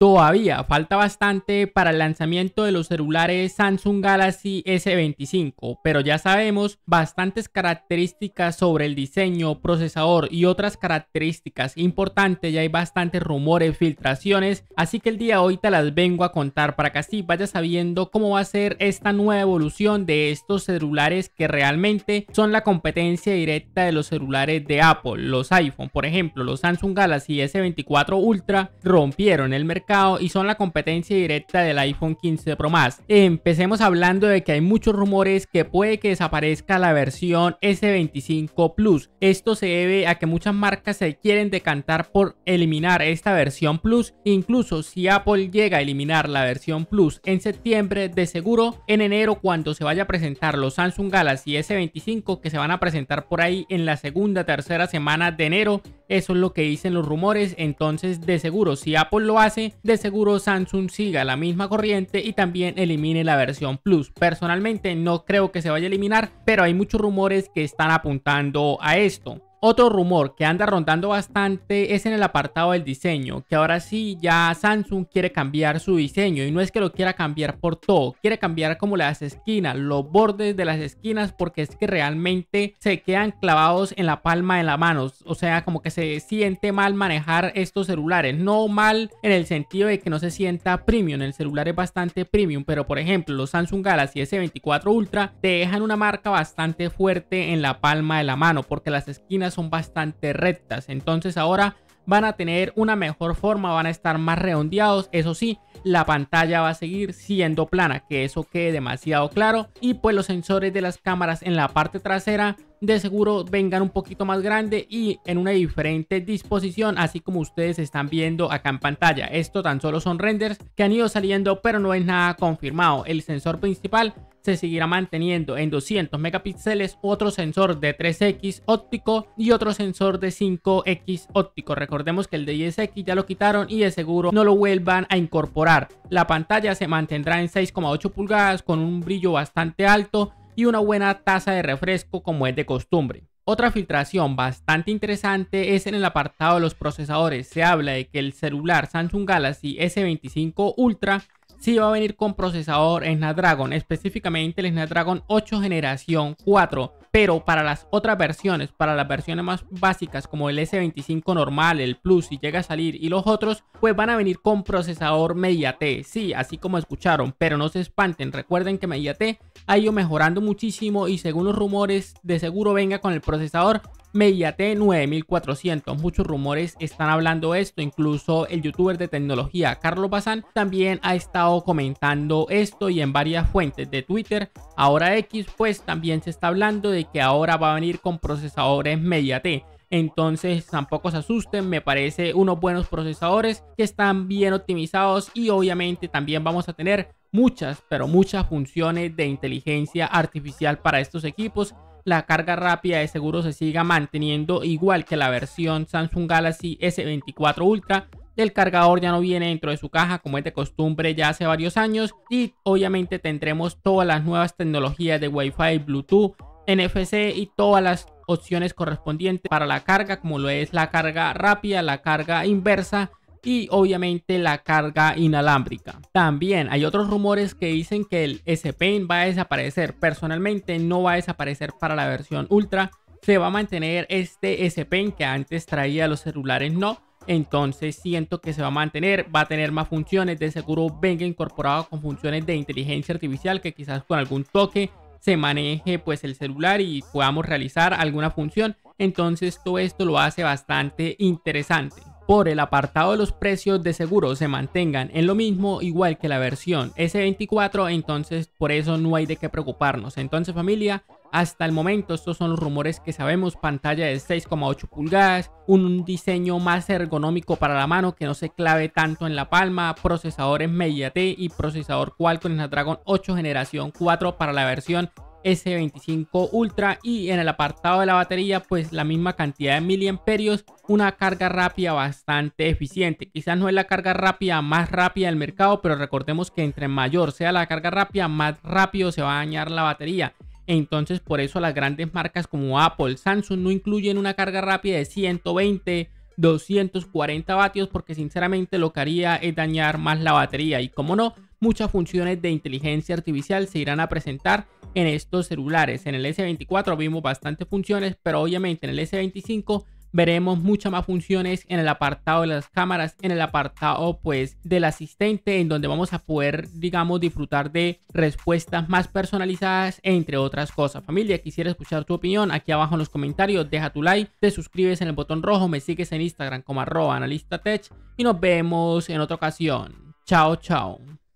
Todavía falta bastante para el lanzamiento de los celulares Samsung Galaxy S25, pero ya sabemos bastantes características sobre el diseño, procesador y otras características importantes. Ya hay bastantes rumores, filtraciones, así que el día de hoy te las vengo a contar para que así vayas sabiendo cómo va a ser esta nueva evolución de estos celulares que realmente son la competencia directa de los celulares de Apple, los iPhone. Por ejemplo, los Samsung Galaxy S24 Ultra rompieron el mercado y son la competencia directa del iPhone 15 Pro Max. Empecemos hablando de que hay muchos rumores que puede que desaparezca la versión S25 Plus. Esto se debe a que muchas marcas se quieren decantar por eliminar esta versión Plus. Incluso si Apple llega a eliminar la versión Plus en septiembre, de seguro en enero cuando se vaya a presentar los Samsung Galaxy S25 que se van a presentar por ahí en la segunda, tercera semana de enero. Eso es lo que dicen los rumores. Entonces de seguro si Apple lo hace, de seguro Samsung siga la misma corriente y también elimine la versión Plus. Personalmente no creo que se vaya a eliminar, pero hay muchos rumores que están apuntando a esto. Otro rumor que anda rondando bastante es en el apartado del diseño, que ahora sí ya Samsung quiere cambiar su diseño y no es que lo quiera cambiar por todo, quiere cambiar como las esquinas, los bordes de las esquinas porque es que realmente se quedan clavados en la palma de la mano, o sea como que se siente mal manejar estos celulares, no mal en el sentido de que no se sienta premium, el celular es bastante premium, pero por ejemplo los Samsung Galaxy S24 Ultra te dejan una marca bastante fuerte en la palma de la mano porque las esquinas son bastante rectas. Entonces ahora van a tener una mejor forma, van a estar más redondeados. Eso sí, la pantalla va a seguir siendo plana, que eso quede demasiado claro. Y pues los sensores de las cámaras en la parte trasera de seguro vengan un poquito más grande y en una diferente disposición, así como ustedes están viendo acá en pantalla. Esto tan solo son renders que han ido saliendo, pero no es nada confirmado. El sensor principal se seguirá manteniendo en 200 megapíxeles, otro sensor de 3X óptico y otro sensor de 5X óptico. Recordemos que el de 10X ya lo quitaron y de seguro no lo vuelvan a incorporar. La pantalla se mantendrá en 6,8 pulgadas con un brillo bastante alto y una buena tasa de refresco como es de costumbre. Otra filtración bastante interesante es en el apartado de los procesadores. Se habla de que el celular Samsung Galaxy S25 Ultra sí va a venir con procesador Snapdragon, específicamente el Snapdragon 8 generación 4. Pero para las otras versiones, para las versiones más básicas como el S25 normal, el Plus, si llega a salir y los otros, pues van a venir con procesador MediaTek. Sí, así como escucharon, pero no se espanten. Recuerden que MediaTek ha ido mejorando muchísimo y según los rumores, de seguro venga con el procesador MediaTek 9400. Muchos rumores están hablando esto, incluso el youtuber de tecnología Carlos Bazán también ha estado comentando esto y en varias fuentes de Twitter, ahora X, pues también se está hablando de que ahora va a venir con procesadores MediaTek. Entonces tampoco se asusten, me parece unos buenos procesadores que están bien optimizados y obviamente también vamos a tener muchas, pero muchas funciones de inteligencia artificial para estos equipos la carga rápida de seguro se siga manteniendo igual que la versión Samsung Galaxy S24 Ultra. El cargador ya no viene dentro de su caja como es de costumbre ya hace varios años y obviamente tendremos todas las nuevas tecnologías de Wi-Fi, Bluetooth, NFC y todas las opciones correspondientes para la carga como lo es la carga rápida, la carga inversa y obviamente la carga inalámbrica. También hay otros rumores que dicen que el S Pen va a desaparecer. Personalmente no va a desaparecer para la versión Ultra. Se va a mantener este S Pen que antes traía los celulares no. Entonces siento que se va a mantener, va a tener más funciones, de seguro venga incorporado con funciones de inteligencia artificial que quizás con algún toque se maneje pues el celular y podamos realizar alguna función. Entonces todo esto lo hace bastante interesante por el apartado de los precios de seguro se mantengan en lo mismo igual que la versión S24, entonces por eso no hay de qué preocuparnos. Entonces familia, hasta el momento estos son los rumores que sabemos, pantalla de 6,8 pulgadas, un diseño más ergonómico para la mano que no se clave tanto en la palma, procesadores MediaTek y procesador Qualcomm Snapdragon 8 generación 4 para la versión S25 Ultra y en el apartado de la batería pues la misma cantidad de miliamperios, una carga rápida bastante eficiente. Quizás no es la carga rápida más rápida del mercado, pero recordemos que entre mayor sea la carga rápida, más rápido se va a dañar la batería. Entonces por eso las grandes marcas como Apple, Samsung no incluyen una carga rápida de 120 240 vatios porque sinceramente lo que haría es dañar más la batería y como no, muchas funciones de inteligencia artificial se irán a presentar en estos celulares. En el S24 vimos bastantes funciones, pero obviamente en el S25 veremos muchas más funciones en el apartado de las cámaras, en el apartado pues del asistente, en donde vamos a poder digamos disfrutar de respuestas más personalizadas entre otras cosas. Familia, quisiera escuchar tu opinión aquí abajo en los comentarios, deja tu like, te suscribes en el botón rojo, me sigues en Instagram como arroba y nos vemos en otra ocasión. Chao, chao.